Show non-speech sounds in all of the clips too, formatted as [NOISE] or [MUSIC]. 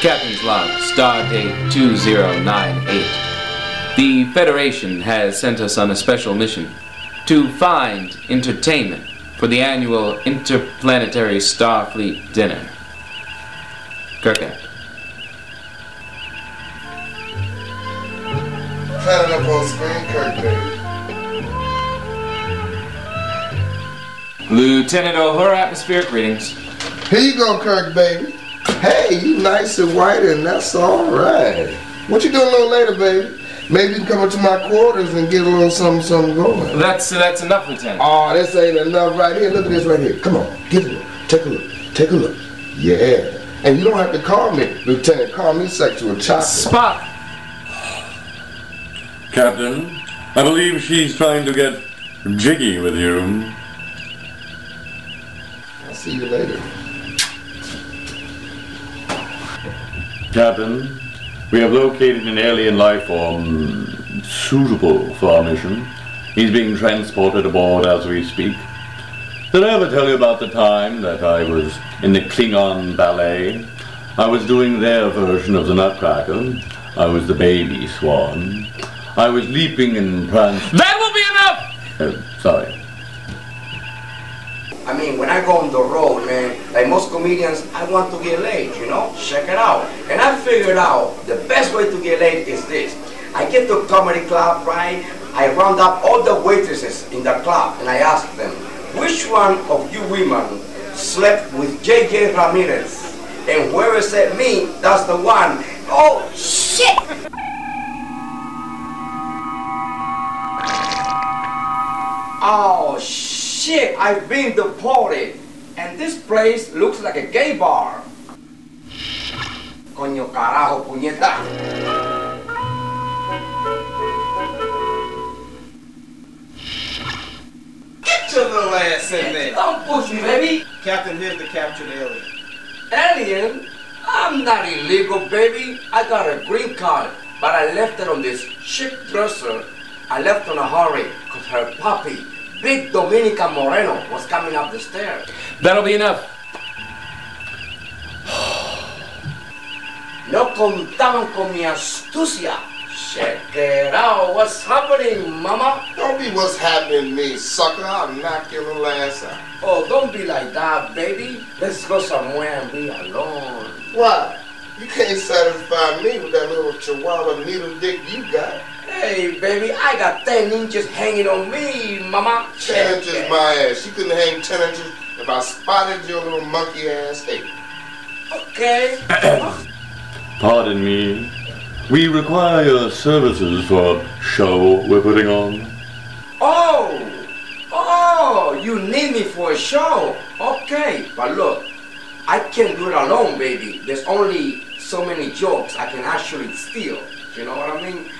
Captain's log, star date 2098. The Federation has sent us on a special mission to find entertainment for the annual Interplanetary Starfleet Dinner. Kirkett. Planet up on screen, Kirk, baby. Lieutenant O'Hara, atmospheric readings. Here you go, Kirk, baby. Hey, you nice and white, and that's all right. What you doing a little later, baby? Maybe you can come up to my quarters and get a little something, something going. That's that's enough, Lieutenant. Oh, this ain't enough right here. Look at this right here. Come on, get a look. Take a look. Take a look. Yeah. And you don't have to call me Lieutenant. Call me Sexual Chocolate. Spot. Captain, I believe she's trying to get jiggy with you. I'll see you later. Captain, we have located an alien life form suitable for our mission. He's being transported aboard as we speak. Did I ever tell you about the time that I was in the Klingon ballet? I was doing their version of the Nutcracker. I was the baby swan. I was leaping and prancing. That will be enough! Uh, sorry. I go on the road, man, like most comedians, I want to get laid, you know? Check it out. And I figured out the best way to get laid is this. I get to comedy club, right? I round up all the waitresses in the club and I ask them, which one of you women slept with J.J. Ramirez? And whoever said me, that's the one. Oh, shit! Oh, shit, I've been deported. And this place looks like a gay bar. Coño carajo, puñeta. Get your little ass in there. Don't push me, baby. Captain, here's the captured alien. Alien? I'm not illegal, baby. I got a green card, but I left it on this chic dresser. I left on a hurry because her puppy, Big Dominica Moreno, was coming up the stairs. That'll be enough. No contaban con mi astucia. Check it out. What's happening, mama? Don't be what's happening to me, sucker. I'll knock your little ass out. Oh, don't be like that, baby. Let's go somewhere and be alone. Why? You can't satisfy me with that little chihuahua needle dick you got. Hey, baby, I got 10 inches hanging on me, mama. Ten Check inches it. my ass. You couldn't hang ten inches if I spotted your little monkey ass head. Okay. [COUGHS] Pardon me. We require your services for a show we're putting on. Oh, oh, you need me for a show. Okay, but look, I can't do it alone, baby. There's only so many jokes I can actually steal. You know what I mean?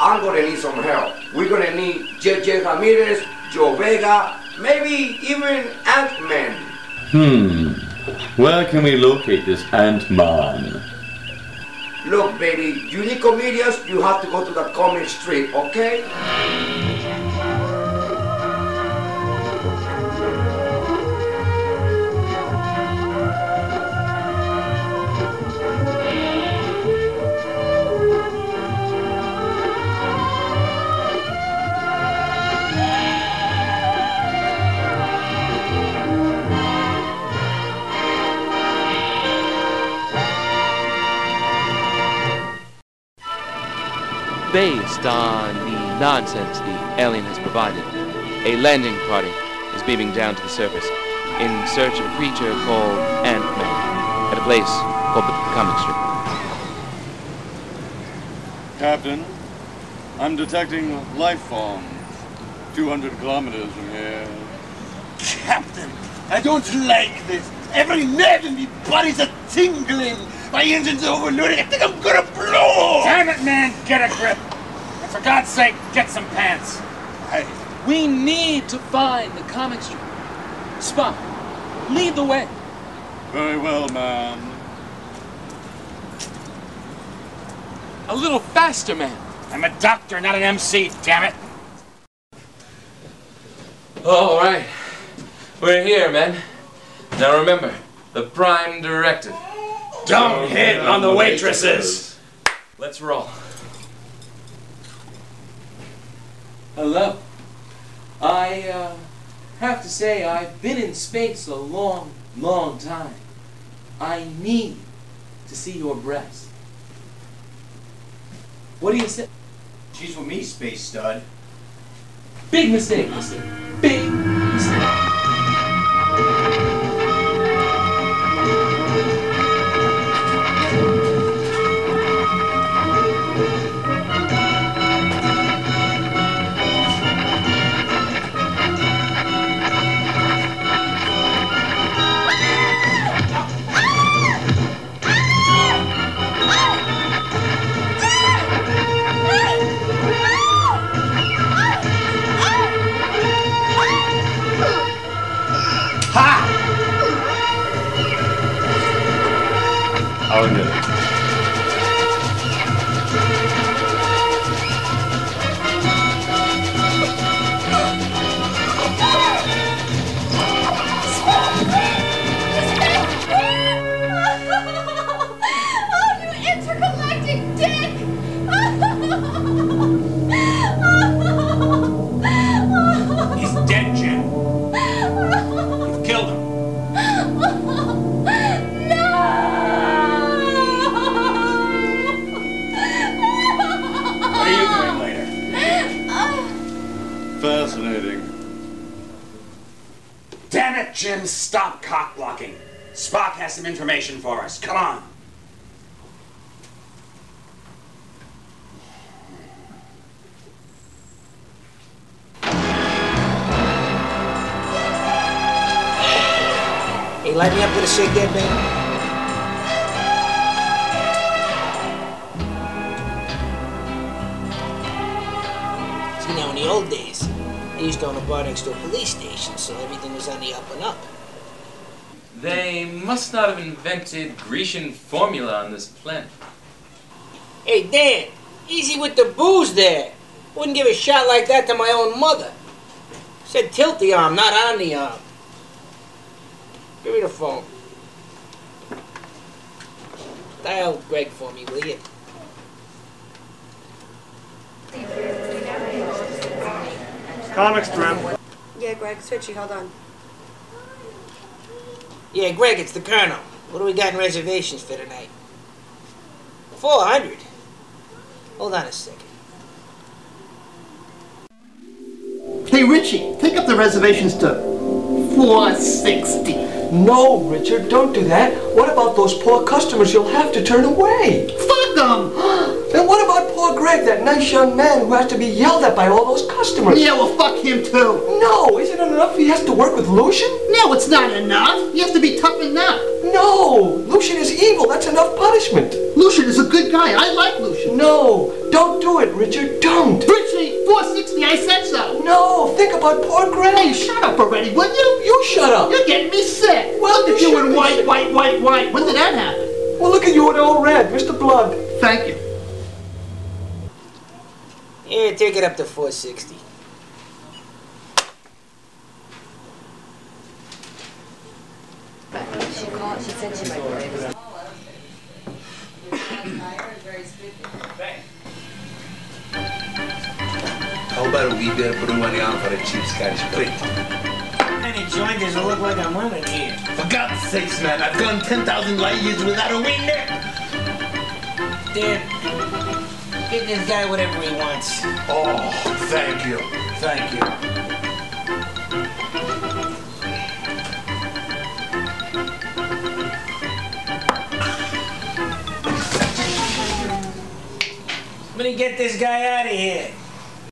I'm gonna need some help. We're gonna need JJ Ramirez, Joe Vega, maybe even Ant-Man. Hmm. Where can we locate this Ant-Man? Look, baby, you need comedians, you have to go to the comic strip, okay? Based on the nonsense the alien has provided, a landing party is beaming down to the surface in search of a creature called Ant-Man at a place called the Comic Strip. Captain, I'm detecting life forms 200 kilometers from here. Captain, I don't like this. Every nerve in me body's a tingling. My engine's overloading. I think I'm gonna blow. Damn it, man! Get a grip! And for God's sake, get some pants! Hey, We need to find the comic strip. Spock, lead the way. Very well, man. A little faster, man. I'm a doctor, not an MC, damn it! All right, we're here, man. Now remember, the prime directive. Don't hit on the waitresses. Let's roll. Hello. I uh, have to say I've been in space a long, long time. I need to see your breast. What do you say? She's with me, space stud. Big mistake, mister. Big Spock has some information for us. Come on. Hey, light me up with a cigarette, baby. See, now in the old days, they used to own a bar next to a police station, so everything was on the up and up. They must not have invented Grecian formula on this planet. Hey, Dan, easy with the booze there. Wouldn't give a shot like that to my own mother. Said tilt the arm, not on the arm. Give me the phone. Dial Greg for me, will you? Comic strip. Yeah, Greg, switchy, hold on. Yeah, Greg, it's the Colonel. What do we got in reservations for tonight? 400? Hold on a second. Hey, Richie, take up the reservations to 460. No, Richard, don't do that. What about those poor customers you'll have to turn away? Fuck them! [GASPS] And what about poor Greg, that nice young man who has to be yelled at by all those customers? Yeah, well, fuck him too. No, isn't it enough he has to work with Lucien? No, it's not enough. He has to be toughened up. No, Lucien is evil. That's enough punishment. Lucien is a good guy. I like Lucien. No, don't do it, Richard. Don't. Richie, 460, I said so. No, think about poor Greg. Hey, shut up already, will you? You shut up. You're getting me sick. Well, Look you at you in white, sick. white, white, white. When did that happen? Well, look at you in all red, Mr. Blood. Thank you. Yeah, take it up to 460. She called, she said she might How about a wee bit of Brumariano for a cheap Scottish plate? Any joint doesn't look like I'm running here. For God's sakes, man, I've gone 10,000 light years without a wing there. Dan, give this guy whatever he wants. Oh, thank you. Thank you. I'm gonna get this guy out of here.